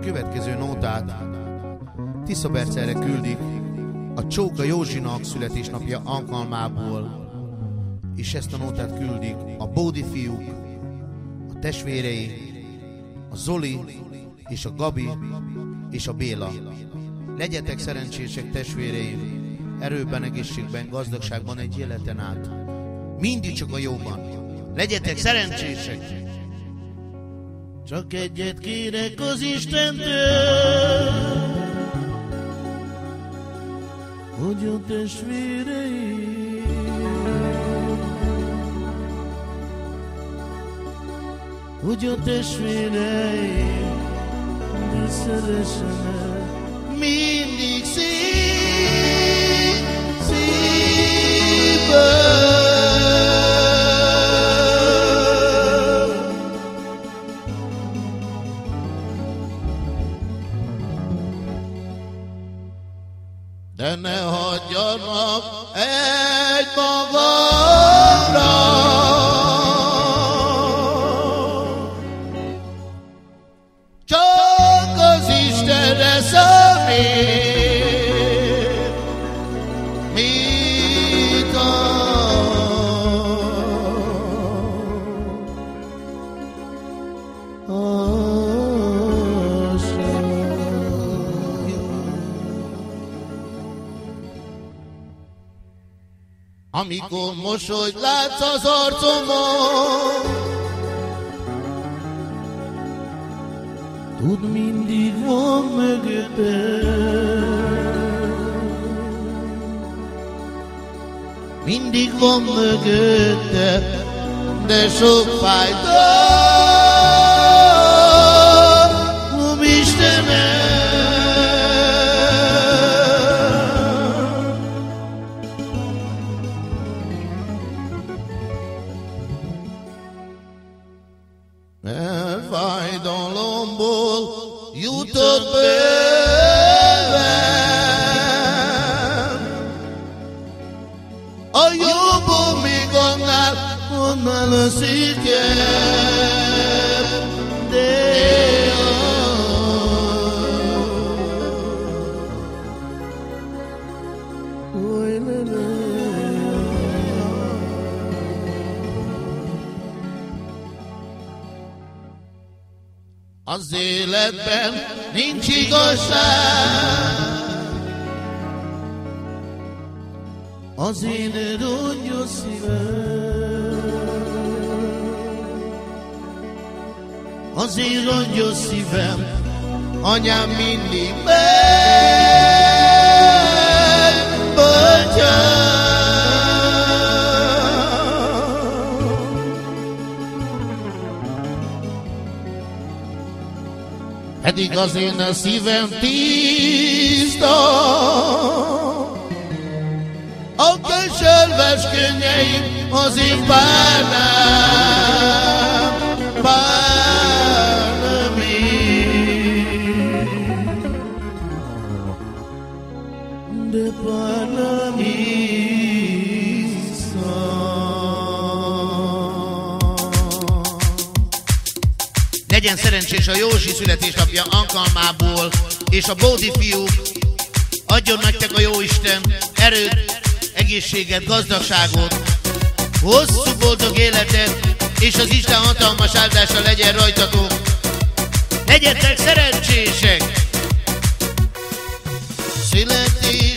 következő nótát Tisza Bercerre küldik a Csóka Józsinak születésnapja alkalmából, és ezt a nótát küldik a Bódi fiúk, a testvérei, a Zoli és a Gabi és a Béla. Legyetek szerencsések testvéreim, erőben, egészségben, gazdagságban egy életen át. Mindig csak a jóban. Legyetek szerencsések! Csak egyet kérek az Istentől, hogy a testvéreim hogy a testvéreim de szeressenek mindig szív, De ne hagyjanak egy magamra. Amikor mosolyt látsz az arcomon, Tud mindig van mögötte Mindig van mögötte De sok fájdalom faille dans l'ombre, you took Oh, you put me on me on Az életben nincs igazság. Az én rongyos szívem. Az én rongyos szívem. Anyám mindig megbocsát Pedig az én szívem tiszta, a keserves könnyeim az én párnám, párnám de párnám legyen szerencsés a Józsi születésnapja alkalmából, és a Bódi fiúk, adjon nektek a Jóisten erőt, egészséget, gazdagságot, hosszú boldog életet, és az Isten hatalmas áldása legyen rajtatok. Legyetek szerencsések! Születés!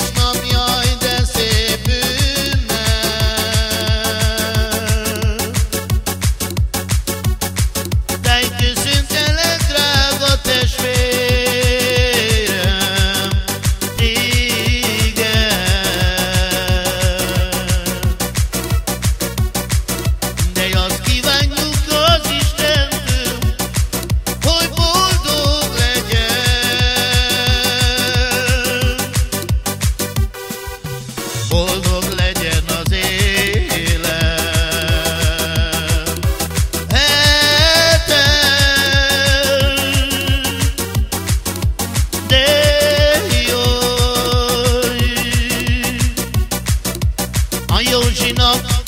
no.